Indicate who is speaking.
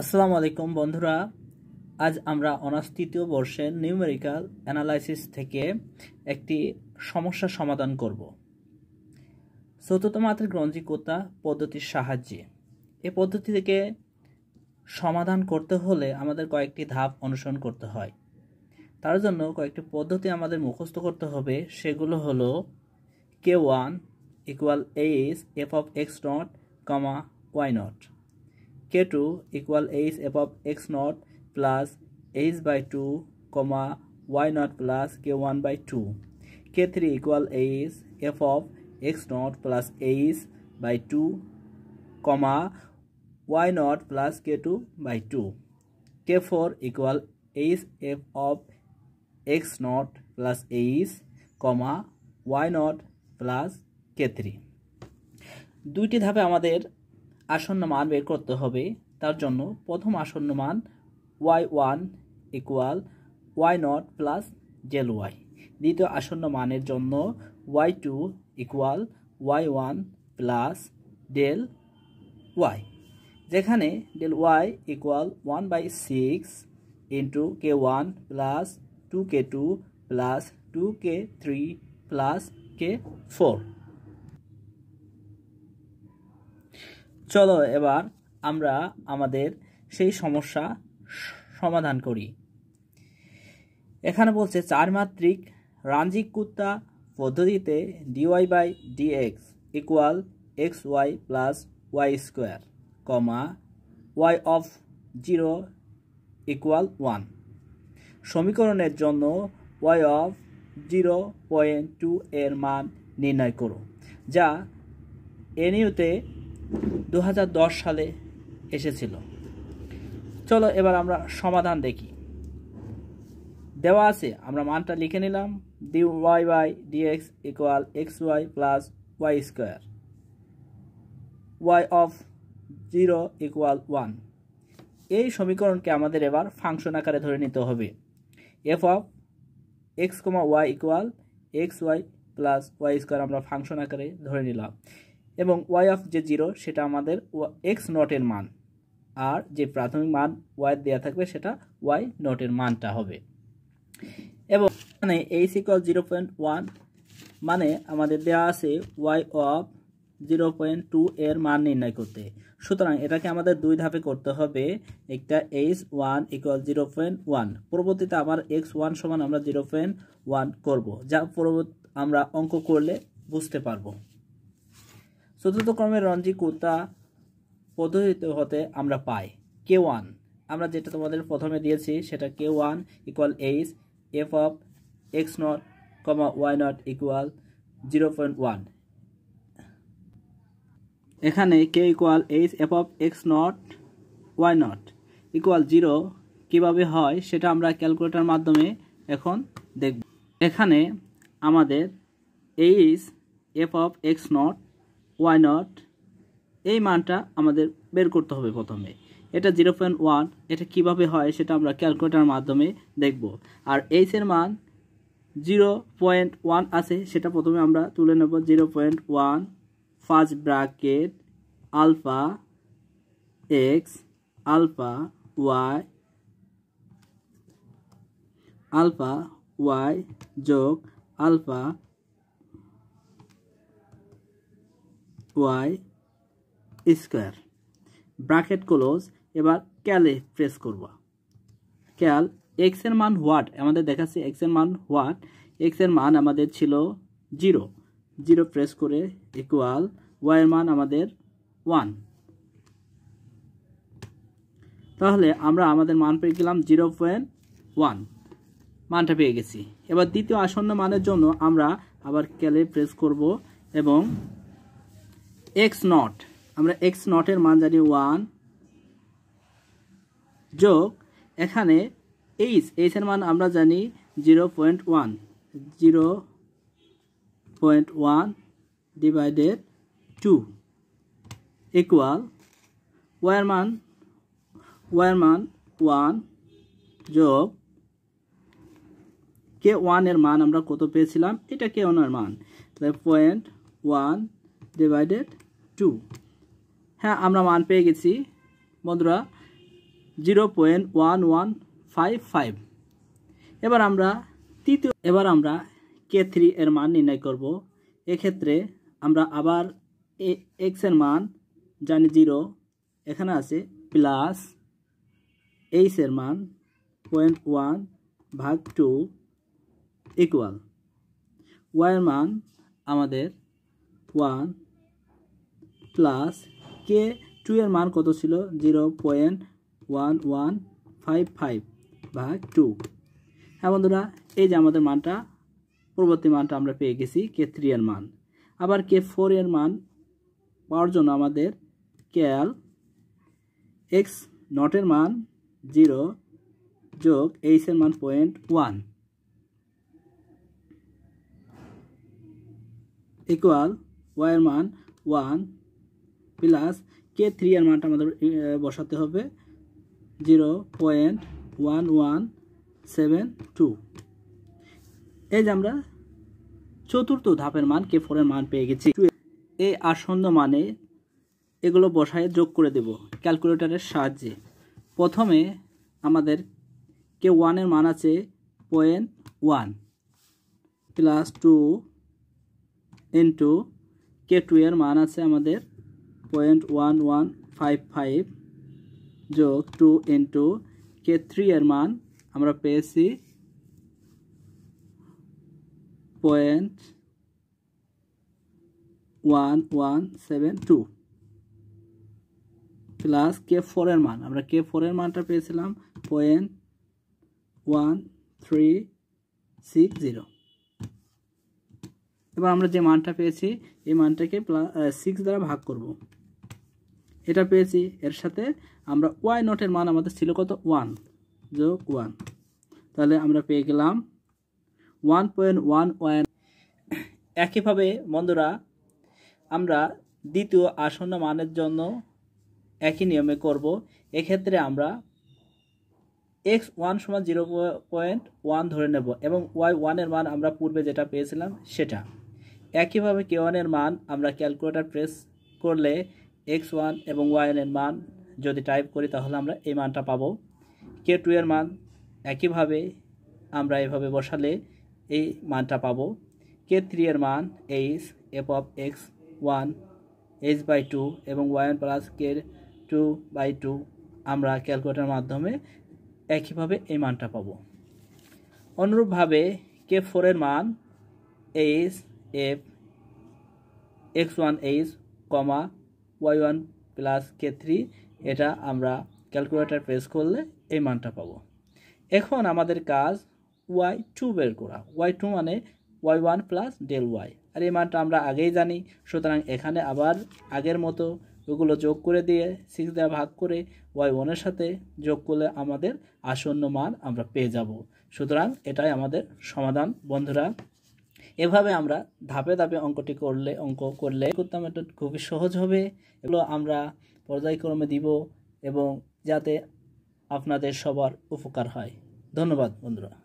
Speaker 1: আসসালামু আলাইকুম বন্ধুরা। আজ আমরা অনার্স তৃতীয় বর্ষের নিউমেরিক্যাল অ্যানালাইসিস থেকে একটি সমস্যার সমাধান করব। চতুর্থ মাত্রিক রঞ্জিকতা পদ্ধতির সাহায্যে। এ পদ্ধতি থেকে সমাধান করতে হলে আমাদের কয়েকটি ধাপ অনুসরণ করতে হয়। তার জন্য কয়েকটি পদ্ধতি আমাদের মুখস্থ করতে হবে। সেগুলো হলো K one equal H F of X naught comma Y naught. K2 equal h above x naught plus h by 2 comma y naught plus k1 by 2 k3 equal h f of x naught plus h by 2 comma y naught plus k2 by 2 k4 equal h f of x naught plus h comma y naught plus k3 দুইটি ধাপে আমাদের আসন্ন মান বের করতে হবে। তার জন্য প্রথম আসন্ন মান Y one equal Y naught plus del Y দ্বিতীয় আসন্ন মানের জন্য Y two equal Y one plus del Y যেখানে del Y equal one by six into K one plus two K two plus two K three plus K four চলো এবার আমরা আমাদের সেই সমস্যা সমাধান করি। এখানে বলছে চার মাত্রিক রাঞ্জিক কুত্তা পদ্ধতিতে D Y by D X equal X Y plus Y square comma Y of zero equal one সমীকরণের জন্য Y of zero point two এর মান নির্ণয় করো, যা এনইউতে দু হাজার দশ সালে এসেছিল। চলো এবার আমরা সমাধান দেখি। দেওয়া আছে, আমরা মানটা লিখে নিলাম D Y by D X equal X Y plus Y square Y of zero equal one এই সমীকরণকে আমাদের এবার ফাংশন আকারে ধরে নিতে হবে। F of X comma Y equal X Y plus Y square আমরা ফাংশন আকারে ধরে নিলাম। এবং ওয়াই অফ যে জিরো সেটা আমাদের এক্স নটের মান। আর যে প্রাথমিক মান ওয়াই দেওয়া থাকবে, সেটা ওয়াই নটের মানটা হবে। এবং মানে H equal zero point one মানে আমাদের দেওয়া আছে Y of zero point two এর মান নির্ণয় করতে। সুতরাং এটাকে আমাদের দুই ধাপে করতে হবে। একটা H one equal zero point one পরবর্তীতে আবার এক্স ওয়ান সমান আমরা জিরো পয়েন্ট ওয়ান করব, যা পরবর্তী আমরা অঙ্ক করলে বুঝতে পারব। চতুর্থ ক্রমের রঞ্জি কুর্তা পদ্ধতিতে হতে আমরা পাই? কে ওয়ান। আমরা যেটা তোমাদের প্রথমে দিয়েছি, সেটা K one equal H F of X naught comma Y naught equal zero point one এখানে K equal H F of X naught Y naught equal zero কীভাবে হয় সেটা আমরা ক্যালকুলেটার মাধ্যমে এখন দেখব। এখানে আমাদের H F of X naught Y naught এই মানটা আমাদের বের করতে হবে প্রথমে। এটা জিরো পয়েন্ট ওয়ান এটা কীভাবে হয় সেটা আমরা ক্যালকুলেটার মাধ্যমে দেখব। আর এইচের মান জিরো পয়েন্ট ওয়ান আছে, সেটা প্রথমে আমরা তুলে নেব zero point one first bracket alpha X alpha Y alpha Y যোগ alpha Y square bracket close এবার ক্যালে প্রেস করব। ক্যাল এক্সের মান হোয়াট আমাদের দেখাচ্ছে এক্সের মান হোয়াট এক্সের মান আমাদের ছিল জিরো জিরো প্রেস করে ইকুয়াল ওয়াই এর মান আমাদের ওয়ান তাহলে আমরা আমাদের মান পেয়ে গেলাম জিরো পয়েন্ট ওয়ান মানটা পেয়ে গেছি। এবার দ্বিতীয় আসন্ন মানের জন্য আমরা আবার ক্যালে প্রেস করব এবং এক্স নট আমরা এক্স নটের মান জানি ওয়ান যোগ এখানে এইচ এইচের মান আমরা জানি zero point one zero point one divided two equal war মান ওয়ার মান ওয়ান যোগ কে ওয়ানের মান আমরা কত পেয়েছিলাম? এটা কে ওয়ানের মান। Point one divided two. হ্যাঁ আমরা মান পেয়ে গেছি, বন্ধুরা, zero point one one five five. এবার আমরা তৃতীয়, এবার আমরা কে থ্রি এর মান নির্ণয় করব। এক্ষেত্রে আমরা আবার এক্সের মান, জানি জিরো, এখানে আছে, প্লাস এইচ মান, পয়েন্ট ওয়ান ভাগ টু ইকুয়াল। ওয়াইয়ের মান আমাদের ওয়ান প্লাস কে টু এর মান কত ছিল? Zero point one one five five ভাগ টু হ্যাঁ বন্ধুরা, এই যে আমাদের মানটা, পরবর্তী মানটা আমরা পেয়ে গেছি কে থ্রি এর মান। আবার কে ফোর এর মান পাওয়ার জন্য আমাদের ক্যাল এক্স নটের মান জিরো যোগ এইচ এর মান পয়েন্ট ওয়ান ইকুয়াল ওয়াইয়ের মান ওয়ান প্লাস কে থ্রি এর মানটা আমাদের বসাতে হবে। Zero point one one seven two. এই যে আমরা চতুর্থ ধাপের মান, কে ফোরের মান পেয়ে গেছি। এই আসন্ন মানে এগুলো বসায় যোগ করে দেব ক্যালকুলেটরের সাহায্যে। প্রথমে আমাদের কে ওয়ানের মান আছে point one plus two into K two এর মান আছে আমাদের point one one five five যোগ টু ইন্টু কে থ্রি এর মান আমরা পেয়েছি point one one seven two plus K ফোরের মান। আমরা কে ফোরের মানটা পেয়েছিলাম point one three six zero এবার আমরা যে মানটা পেয়েছি, এই মানটাকে সিক্স দ্বারা ভাগ করব। এটা পেয়েছি, এর সাথে আমরা ওয়াই নটের মান আমাদের ছিল কত? ওয়ান যোগ ওয়ান তাহলে আমরা পেয়ে গেলাম ওয়ান পয়েন্ট ওয়ান ওয়ান একইভাবে বন্ধুরা, আমরা দ্বিতীয় আসন্ন মানের জন্য একই নিয়মে করব। এক্ষেত্রে আমরা এক্স ওয়ান সমান জিরো পয়েন্ট ওয়ান ধরে নেব এবং ওয়াই ওয়ানের মান আমরা পূর্বে যেটা পেয়েছিলাম সেটা। একইভাবে কে ওয়ানের মান আমরা ক্যালকুলেটার প্রেস করলে এক্স ওয়ান এবং ওয়াইনের মান যদি টাইপ করি, তাহলে আমরা এই মানটা পাবো। কে টু এর মান একইভাবে আমরা এভাবে বসালে এই মানটা পাবো। কে থ্রি এর মান H F of X one H by two এবং one plus K two by two আমরা ক্যালকুলেটার মাধ্যমে একইভাবে এই মানটা পাবো। অনুরূপভাবে কে ফোরের মান H F X one H comma Y one plus K এটা আমরা ক্যালকুলেটার প্রেস করলে এই মানটা পাবো। এখন আমাদের কাজ ওয়াই টু বের করা। ওয়াই টু মানে Y one plus del Y. আর এই মানটা আমরা আগেই জানি, সুতরাং এখানে আবার আগের মতো ওগুলো যোগ করে দিয়ে সিক্স দেওয়া ভাগ করে ওয়াই ওয়ানের সাথে যোগ করলে আমাদের আসন্ন মান আমরা পেয়ে যাব। সুতরাং এটাই আমাদের সমাধান। বন্ধুরা এভাবে আমরা ধাপে ধাপে অঙ্কটি করলে, অঙ্ক করলে করতাম, এটা খুবই সহজ হবে। এগুলো আমরা পর্যায়ক্রমে দিব এবং যাতে আপনাদের সবার উপকার হয়। ধন্যবাদ, বন্ধুরা।